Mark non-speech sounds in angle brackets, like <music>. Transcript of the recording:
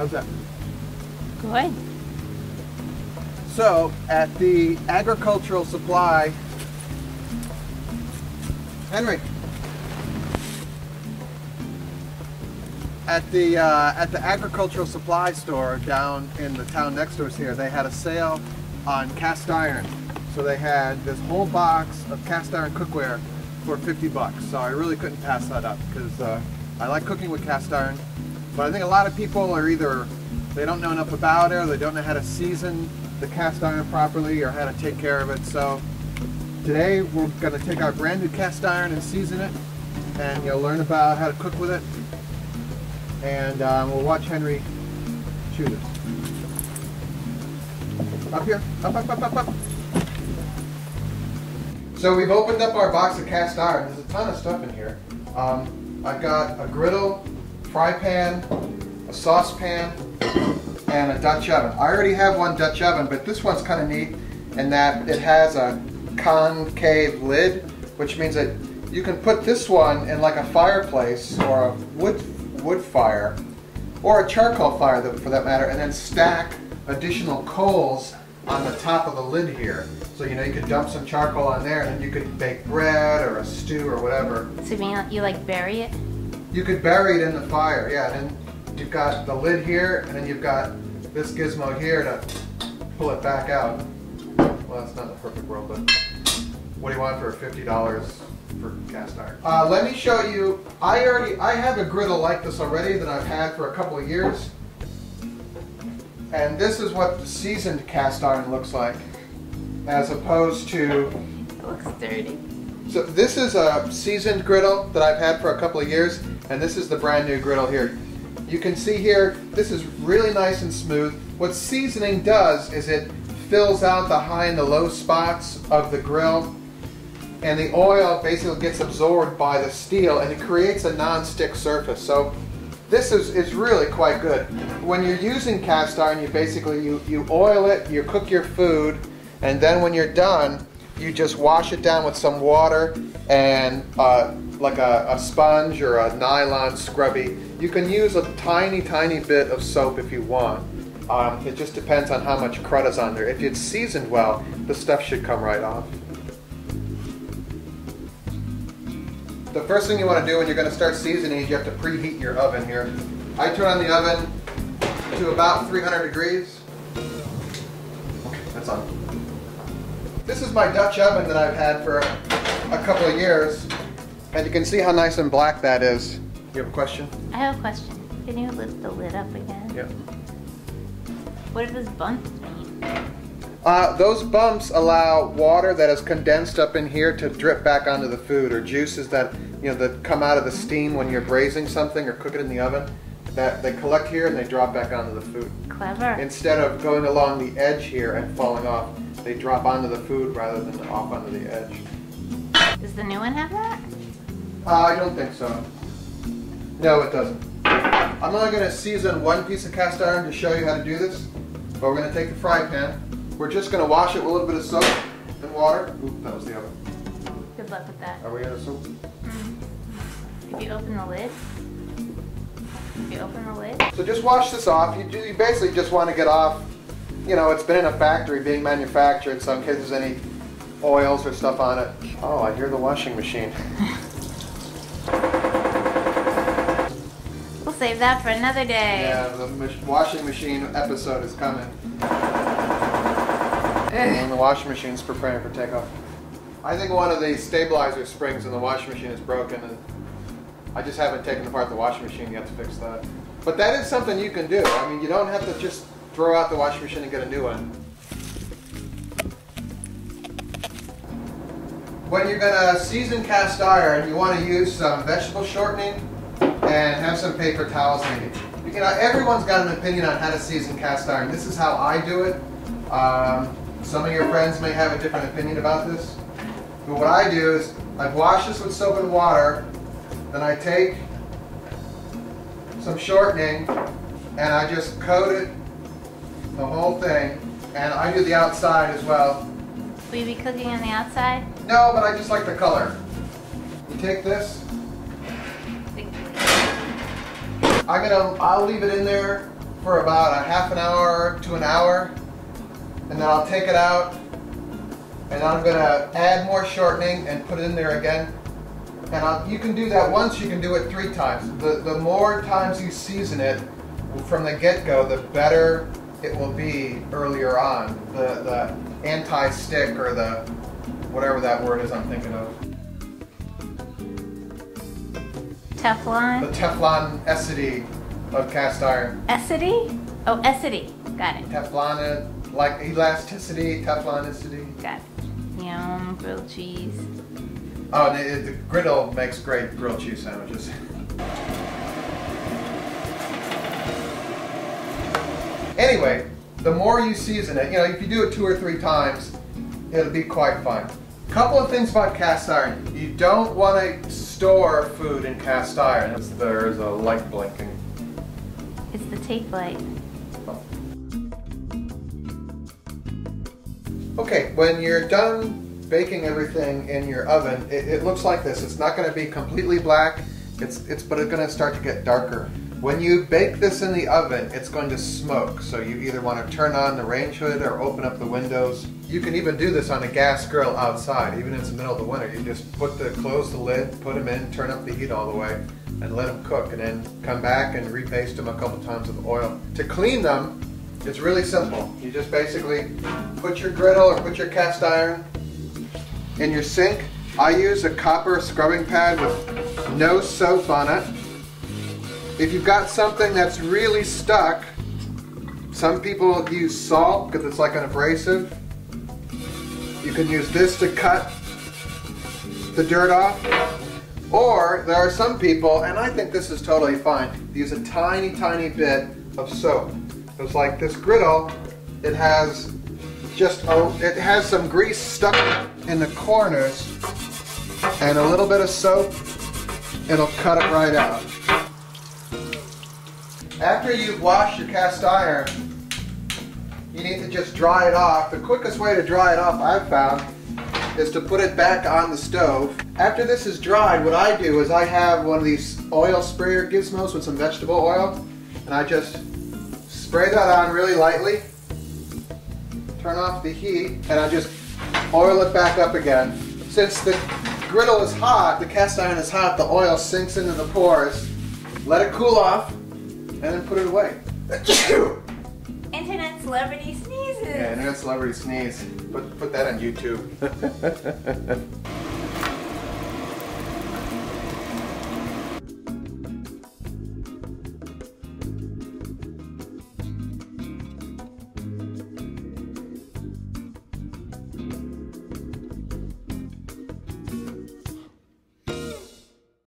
How's that? Good. So, at the agricultural supply, Henry, at the uh, at the agricultural supply store down in the town next to us here, they had a sale on cast iron. So they had this whole box of cast iron cookware for 50 bucks. So I really couldn't pass that up because uh, I like cooking with cast iron. But I think a lot of people are either they don't know enough about it or they don't know how to season the cast iron properly or how to take care of it. So today we're going to take our brand new cast iron and season it and you'll learn about how to cook with it. And um, we'll watch Henry chew this. Up here, up, up, up, up, up. So we've opened up our box of cast iron. There's a ton of stuff in here. Um, I've got a griddle, fry pan, a saucepan, and a Dutch oven. I already have one Dutch oven, but this one's kind of neat in that it has a concave lid, which means that you can put this one in like a fireplace or a wood wood fire or a charcoal fire for that matter, and then stack additional coals on the top of the lid here. So you know you could dump some charcoal on there and you could bake bread or a stew or whatever. So you mean you like bury it? You could bury it in the fire, yeah. And then you've got the lid here and then you've got this gizmo here to pull it back out. Well, that's not the perfect world, but what do you want for $50 for cast iron? Uh, let me show you, I already, I have a griddle like this already that I've had for a couple of years. And this is what the seasoned cast iron looks like, as opposed to... It looks dirty. So this is a seasoned griddle that I've had for a couple of years, and this is the brand new griddle here. You can see here, this is really nice and smooth. What seasoning does is it fills out the high and the low spots of the grill, and the oil basically gets absorbed by the steel, and it creates a non-stick surface. So this is, is really quite good. When you're using cast iron, you basically, you, you oil it, you cook your food, and then when you're done, you just wash it down with some water and uh, like a, a, sponge or a nylon scrubby. You can use a tiny, tiny bit of soap if you want. Um, it just depends on how much crud is on there. If it's seasoned well, the stuff should come right off. The first thing you want to do when you're going to start seasoning is you have to preheat your oven here. I turn on the oven to about 300 degrees. Okay, that's on. This is my Dutch oven that I've had for a couple of years. And you can see how nice and black that is. You have a question? I have a question. Can you lift the lid up again? Yeah. What do those bumps mean? Uh, those bumps allow water that is condensed up in here to drip back onto the food, or juices that you know that come out of the steam when you're braising something or cooking it in the oven. That they collect here and they drop back onto the food. Clever. Instead of going along the edge here and falling off, they drop onto the food rather than off onto the edge. Does the new one have that? Uh, I don't think so. No, it doesn't. I'm only going to season one piece of cast iron to show you how to do this. But we're going to take the fry pan. We're just going to wash it with a little bit of soap and water. Oop, that was the oven. Good luck with that. Are we out of soap? Mm. If you open the lid, if you open the lid. So just wash this off. You, do, you basically just want to get off, you know, it's been in a factory being manufactured, so in case there's any oils or stuff on it. Oh, I hear the washing machine. we'll save that for another day. Yeah, the washing machine episode is coming. Eh. and the washing machine's preparing for takeoff. I think one of the stabilizer springs in the washing machine is broken and I just haven't taken apart the washing machine yet to fix that. But that is something you can do. I mean, you don't have to just throw out the washing machine and get a new one. When you're going to season cast iron, you want to use some vegetable shortening and have some paper towels maybe. You know, everyone's got an opinion on how to season cast iron. This is how I do it. Um, some of your friends may have a different opinion about this. But what I do is I wash this with soap and water, then I take some shortening and I just coat it, the whole thing, and I do the outside as well. Will you be cooking on the outside? No, but I just like the color. You take this. I'm gonna, I'll leave it in there for about a half an hour to an hour, and then I'll take it out, and I'm gonna add more shortening and put it in there again. And I'll, you can do that once, you can do it three times. The, the more times you season it from the get-go, the better it will be earlier on. The, the anti-stick or the, whatever that word is I'm thinking of. Teflon. The Teflonicity of cast iron. Essity? Oh, essity. Got it. Teflon, like elasticity, Teflonicity. Got it. Yum, grilled cheese. Oh, and it, the griddle makes great grilled cheese sandwiches. <laughs> anyway, the more you season it, you know, if you do it two or three times, it'll be quite fine. Couple of things about cast iron. You don't want to store food in cast iron. There's a light blinking. It's the tape light. Okay, when you're done baking everything in your oven, it, it looks like this. It's not going to be completely black, it's, it's, but it's going to start to get darker. When you bake this in the oven, it's going to smoke. So you either want to turn on the range hood or open up the windows. You can even do this on a gas grill outside, even it's the middle of the winter. You just put the, close the lid, put them in, turn up the heat all the way, and let them cook, and then come back and rebaste them a couple times with oil. To clean them, it's really simple. You just basically put your griddle or put your cast iron in your sink. I use a copper scrubbing pad with no soap on it. If you've got something that's really stuck, some people use salt because it's like an abrasive. You can use this to cut the dirt off. Or there are some people, and I think this is totally fine, use a tiny, tiny bit of soap. It's like this griddle, it has just, a, it has some grease stuck in the corners and a little bit of soap, it'll cut it right out. After you've washed your cast iron, you need to just dry it off. The quickest way to dry it off I've found is to put it back on the stove. After this is dried, what I do is I have one of these oil sprayer gizmos with some vegetable oil, and I just spray that on really lightly, turn off the heat, and I just oil it back up again. Since the griddle is hot, the cast iron is hot, the oil sinks into the pores. Let it cool off, and then put it away. <laughs> Internet celebrity sneezes. Yeah, internet celebrity sneeze. Put, put that on YouTube. <laughs>